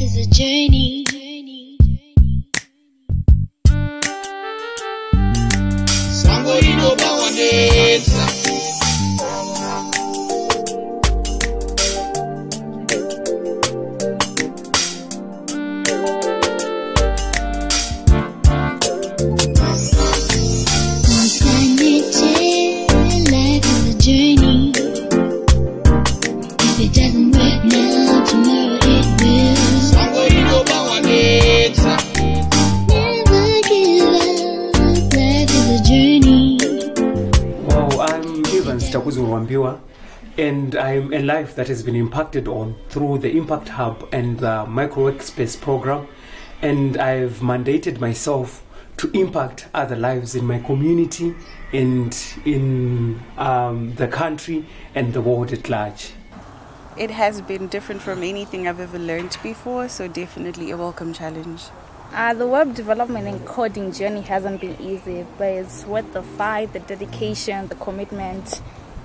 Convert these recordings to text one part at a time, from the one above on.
Is a journey. Evans Wambiwa, and I'm a life that has been impacted on through the Impact Hub and the Micro Workspace program. And I've mandated myself to impact other lives in my community and in um, the country and the world at large. It has been different from anything I've ever learned before, so definitely a welcome challenge. Uh, the web development and coding journey hasn't been easy, but it's worth the fight, the dedication, the commitment.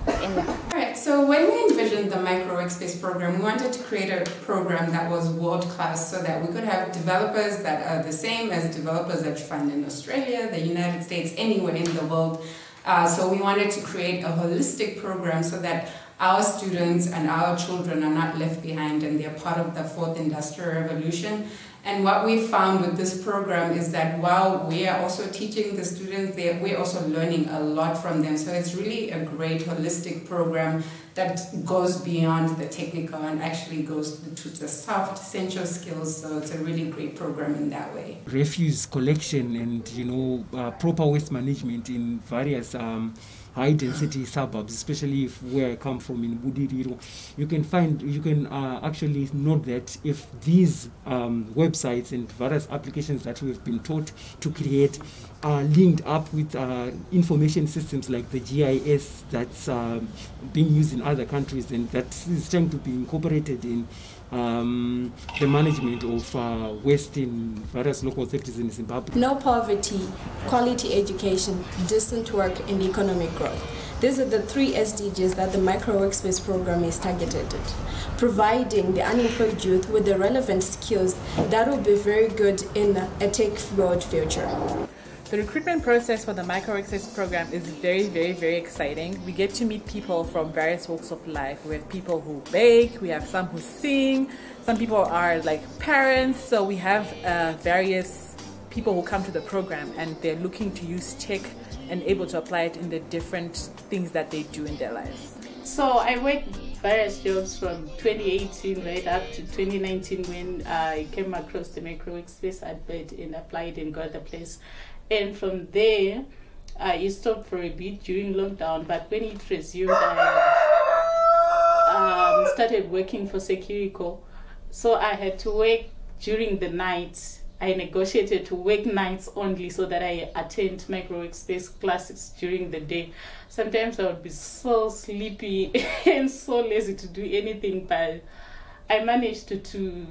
And yeah. Alright, so when we envisioned the Micro Workspace program, we wanted to create a program that was world class so that we could have developers that are the same as developers that you find in Australia, the United States, anywhere in the world. Uh, so we wanted to create a holistic program so that our students and our children are not left behind and they're part of the fourth industrial revolution. And what we found with this program is that while we are also teaching the students, they, we're also learning a lot from them. So it's really a great holistic program that goes beyond the technical and actually goes to the soft, essential skills. So it's a really great program in that way. refuse collection and you know uh, proper waste management in various um, high density suburbs especially if where i come from in budiriro you can find you can uh, actually note that if these um, websites and various applications that we've been taught to create are linked up with uh, information systems like the gis that's um, being used in other countries and that is trying to be incorporated in um, the management of uh, waste in various local authorities in Zimbabwe. No poverty, quality education, decent work, and economic growth. These are the three SDGs that the Micro Workspace program is targeted at, providing the unemployed youth with the relevant skills that will be very good in a tech-forward future. The recruitment process for the Micro Workspace program is very, very, very exciting. We get to meet people from various walks of life. We have people who bake, we have some who sing, some people are like parents. So we have uh, various people who come to the program and they're looking to use tech and able to apply it in the different things that they do in their lives. So I worked various jobs from 2018 right up to 2019 when I came across the micro workspace advert and applied and got the place. And from there, it stopped for a bit during lockdown, but when it resumed, I um, started working for Securico. So I had to work during the night. I negotiated to work nights only so that I attend micro workspace classes during the day. Sometimes I would be so sleepy and so lazy to do anything, but I managed to, to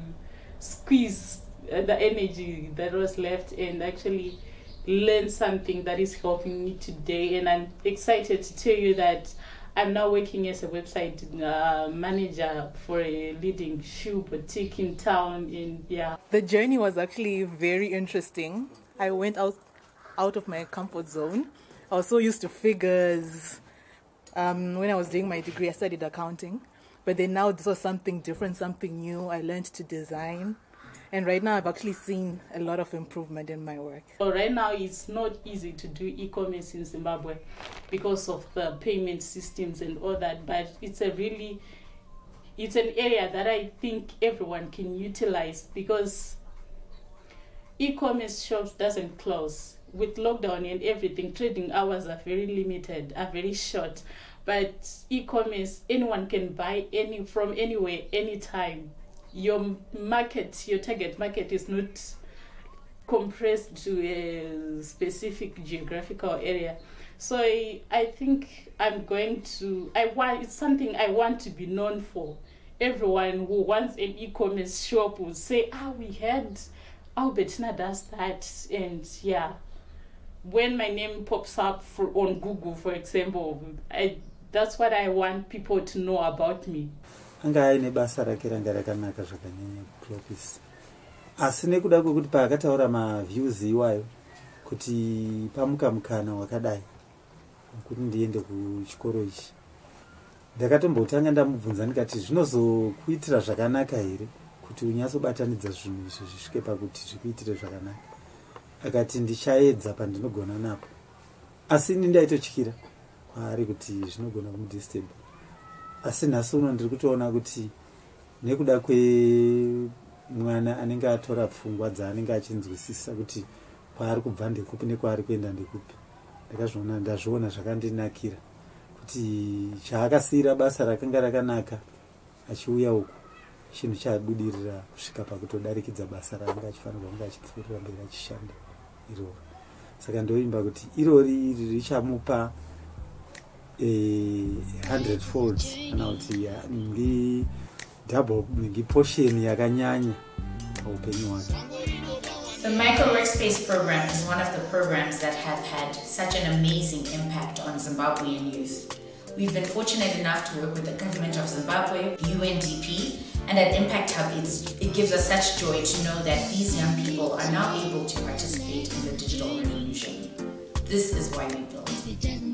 squeeze uh, the energy that was left and actually learn something that is helping me today. And I'm excited to tell you that I'm now working as a website uh, manager for a leading shoe boutique in town. In yeah, The journey was actually very interesting. I went out out of my comfort zone. I was so used to figures. Um, when I was doing my degree, I studied accounting, but then now this was something different, something new. I learned to design, and right now I've actually seen a lot of improvement in my work. So right now it's not easy to do e-commerce in Zimbabwe because of the payment systems and all that, but it's a really it's an area that I think everyone can utilize because e-commerce shops doesn't close. With lockdown and everything trading hours are very limited are very short. But e-commerce anyone can buy any from anywhere anytime your market your target market is not compressed to a specific geographical area. So I, I think i'm going to i want it's something i want to be known for. Everyone who wants an e-commerce shop will say ah we had albertina does that and yeah. When my name pops up for, on google for example I, that's what i want people to know about me anga aine basa rake ranga rakanaka zvakanyanya kuprofisi asi nekuda kwekuti paakataura maviews iwayo kuti pamuka mukana wakadai kuti ndiende kuchikoro ichi. Ndakatombotanga ndamubvunza ndikati zvinozokuitira zvakanaka here kuti unyatsobatanidza zvinhu izvi zvisvike pakuti zvikuitire zvakanaka? Akati ndichaedza pandinogona napo. Asi ini ndaitotyira kwaari kuti zvinogona kumudisturb asi nhasi uno ndiri kutoona kuti nekuda kwemwana anenge atora pfungwa dzaanenge achinzwisisa kuti kwaari kubva ndekupi nekwaari kuenda ndekupi ndakazviona ndazviona zvakandinakira kuti chaakasiyira basa rakanga rakanaka achiuya uku chinhu chabudirira kusvika pakutodarikidza basa raanga achifanirwa kunge achipfuurira mberi achishanda iroro. Saka ndoimba kuti irori iri richamupa 100 fold kana kuti ndi double ndi portion yakanyanya paupenyu The Micro Workspace program is one of the programs that have had such an amazing impact on Zimbabwean youth. We've been fortunate enough to work with the government of Zimbabwe, UNDP, and at Impact Hub, it gives us such joy to know that these young people are now able to participate in the digital revolution. This is why we built.